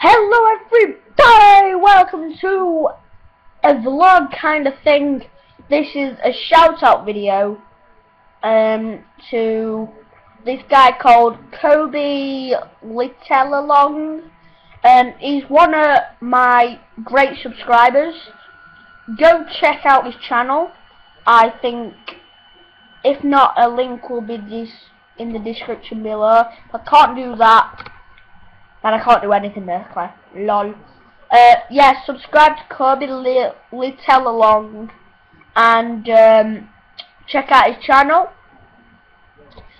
Hello everybody! Welcome to a vlog kind of thing. This is a shout out video um, to this guy called Kobe Litaileong. Um, he's one of my great subscribers. Go check out his channel. I think, if not, a link will be this in the description below. If I can't do that, and I can't do anything there, Claire. Lol. Uh, yeah, subscribe to Kobe Litaileong and um, check out his channel.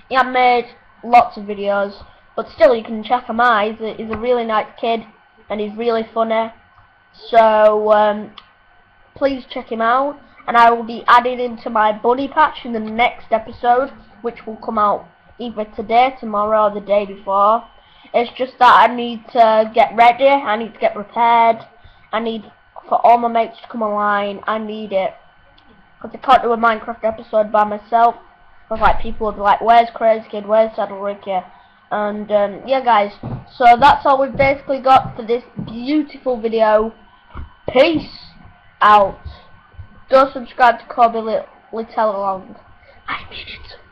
He has made lots of videos, but still you can check him out. He's a, he's a really nice kid and he's really funny. So um, please check him out. And I will be adding him to my bunny patch in the next episode, which will come out either today, tomorrow, or the day before. It's just that I need to get ready, I need to get prepared, I need for all my mates to come online, I need it. Because I can't do a Minecraft episode by myself. Because like people would be like, where's Crazy Kid, where's Saddle Ricky? And um, yeah guys, so that's all we've basically got for this beautiful video. Peace out. Go subscribe to Kobe Litaileong. I mean it.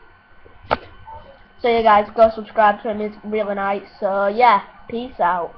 So yeah guys, go subscribe to him, he's really nice. So yeah, peace out.